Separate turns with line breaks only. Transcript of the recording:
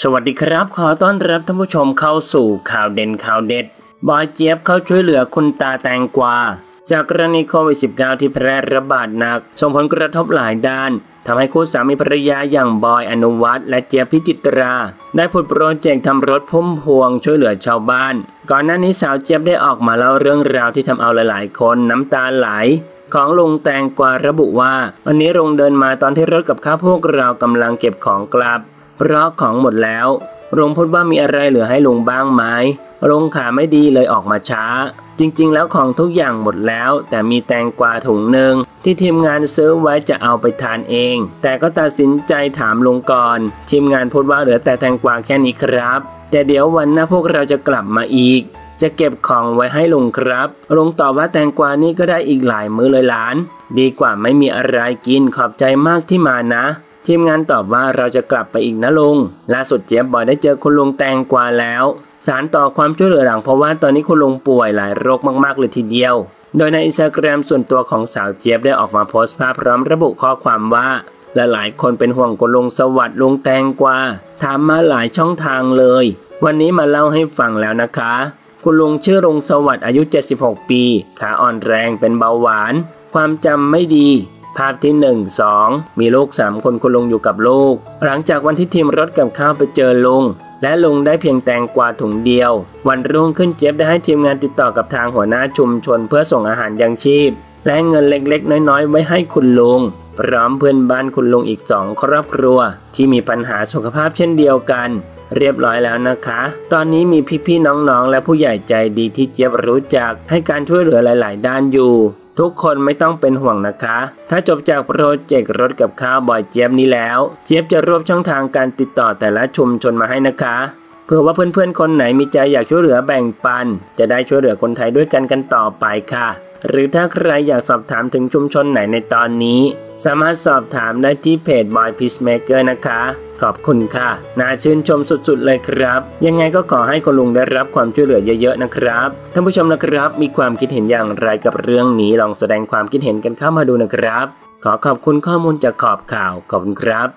สวัสดีครับ ขอต้อนรับท่านผู้ชมเข้าสู่ข่าวเด่นข่าวเด็ด บอยเจี๊ยบเข้าช่วยเหลือคุณตาแตงกวา จากกรณีโควิด -19 ที่แพร่ระบาดหนัก ส่งผลกระทบหลายด้านทำให้คู่สามีภรรยาอย่างบอยอนุวัฒน์และเจี๊ยบพิจิตรา ได้ผุดโปรเจกต์ทำรถพุ่มพวงช่วยเหลือชาวบ้าน ก่อนหน้านี้สาวเจี๊ยบได้ออกมาเล่าเรื่องราวที่ทำเอาหลายๆ คนน้ำตาไหลของลุงแตงกวาระบุว่า วันนี้ลุงเดินมาตอนที่รถกับข้าพวกเรากำลังเก็บของกลับ เพราะของหมดแล้วลุงพูดว่ามีอะไรเหลือให้ลุงบ้างไหมลุงขาไม่ดีเลยออกมาช้า จริงๆ แล้วของทุกอย่างหมดแล้ว แต่มีแตงกวาถุงหนึ่งที่ทีมงานซื้อไว้จะเอาไปทานเอง แต่ก็ตัดสินใจถามลุงก่อนทีมงานพูดว่าเหลือแต่แตงกวาแค่นี้ครับ แต่เดี๋ยววันหน้าพวกเราจะกลับมาอีก จะเก็บของไว้ให้ลุงครับลุงตอบว่าแตงกวานี่ก็ได้อีกหลายมื้อเลยหลาน ดีกว่าไม่มีอะไรกินขอบใจมากที่มานะ ทีมงานตอบว่าเราจะกลับไปอีกนะลุงล่าสุดเจี๊ยบบอยได้เจอคุณลุงแตงกวาแล้ว สารต่อความช่วยเหลือหลังเพราะว่าตอนนี้คุณลุงป่วยหลายโรคมากๆเลยทีเดียว โดยในอินสตาแกรมส่วนตัวของสาวเจี๊ยบได้ออกมาโพสต์ภาพพร้อมระบุข้อความว่าและหลายคนเป็นห่วงคุณลุงสวัสดิ์ลุงแตงกวาถามมาหลายช่องทางเลย วันนี้มาเล่าให้ฟังแล้วนะคะ คุณลุงชื่อลุงสวัสดิ์อายุ 76 ปี ขาอ่อนแรงเป็นเบาหวาน ความจำไม่ดี ภาพที่ 1 2 มีลูก 3 คนคุณลุงอยู่กับลูก หลังจากวันที่ทีมรถกับข้าวไปเจอลุง และลุงได้เพียงแตงกวาถุงเดียว วันรุ่งขึ้นเจี๊ยบได้ให้ทีมงานติดต่อกับทางหัวหน้าชุมชนเพื่อส่งอาหารยังชีพ และเงินเล็กๆ น้อยๆ ไว้ให้คุณลุง พร้อมเพื่อนบ้านคุณลุงอีกสองครอบครัว ที่มีปัญหาสุขภาพเช่นเดียวกัน เรียบร้อยแล้วนะคะ ตอนนี้มีพี่ๆน้องๆ และผู้ใหญ่ใจดีที่เจี๊ยบรู้จักให้การช่วยเหลือหลาย ๆ ด้านอยู่ ทุกคนไม่ต้องเป็นห่วงนะคะ ถ้าจบจากโปรเจกต์รถกับข้าวบอยเจี๊ยบนี้แล้ว เจี๊ยบจะรวบช่องทางการติดต่อแต่ละชุมชนมาให้นะคะ เพื่อว่าเพื่อนๆคนไหนมีใจอยากช่วยเหลือแบ่งปัน จะได้ช่วยเหลือคนไทยด้วยกันกันต่อไปค่ะ หรือถ้าใครอยากสอบถามถึงชุมชนไหนในตอนนี้ สามารถสอบถามได้ที่เพจ Boy Peacemaker นะคะ ขอบคุณค่ะ น่าชื่นชมสุดๆเลยครับ ยังไงก็ขอให้คุณลุงได้รับความช่วยเหลือเยอะๆนะครับท่านผู้ชมนะครับ มีความคิดเห็นอย่างไรกับเรื่องนี้ลองแสดงความคิดเห็นกันเข้ามาดูนะครับ ขอขอบคุณข้อมูลจากขอบข่าวขอบคุณครับ